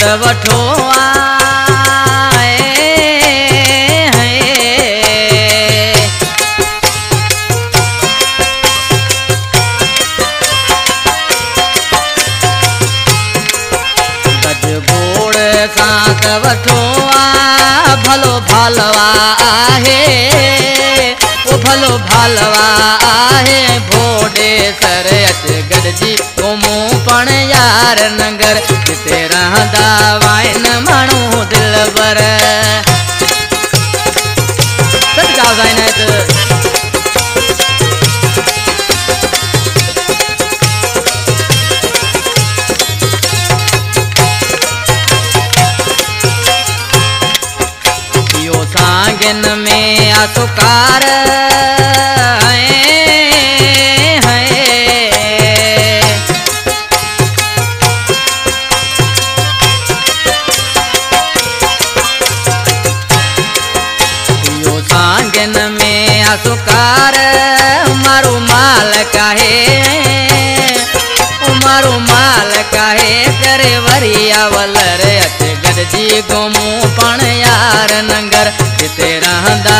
साथ वठो भलो भालवा आहे। ओ भलो भालवा आहे, भोडे सर अच गॾिजी घुमूं पण यार नगर, जिते रहंदा आहिनि माण्हू में असुकार इहो में असुकार मारो माल काहे मारो माल काहे करे वरी अवलर अच गॾिजी घुमूं पण यार नंगर जिते रहंदा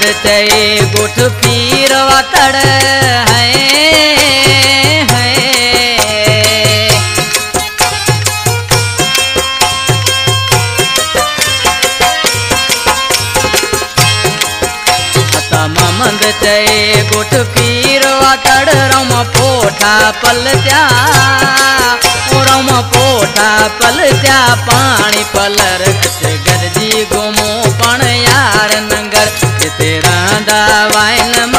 ममद चए गुठ पीर वतड़ है आता ममद गुठ पीर वतड़ रम पोठा पल रम पोठा पल पाणी पलर दावाइन